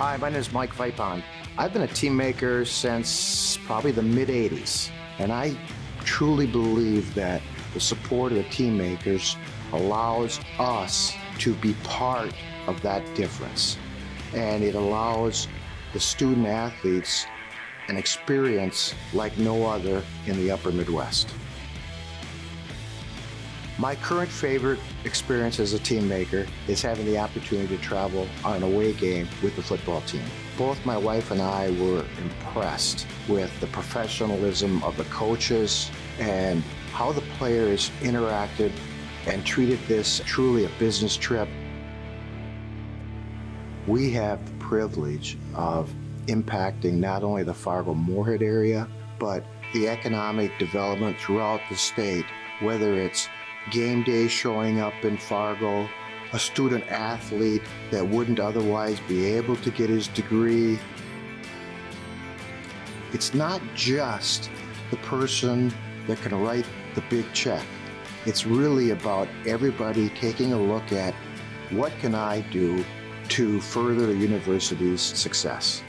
Hi, my name is Mike Vipond. I've been a team maker since probably the mid 80s, and I truly believe that the support of the team makers allows us to be part of that difference. And it allows the student athletes an experience like no other in the upper Midwest. My current favorite experience as a team maker is having the opportunity to travel on an away game with the football team. Both my wife and I were impressed with the professionalism of the coaches and how the players interacted and treated this truly a business trip. We have the privilege of impacting not only the Fargo Moorhead area, but the economic development throughout the state, whether it's game day showing up in Fargo, a student athlete that wouldn't otherwise be able to get his degree. It's not just the person that can write the big check. It's really about everybody taking a look at what can I do to further the university's success.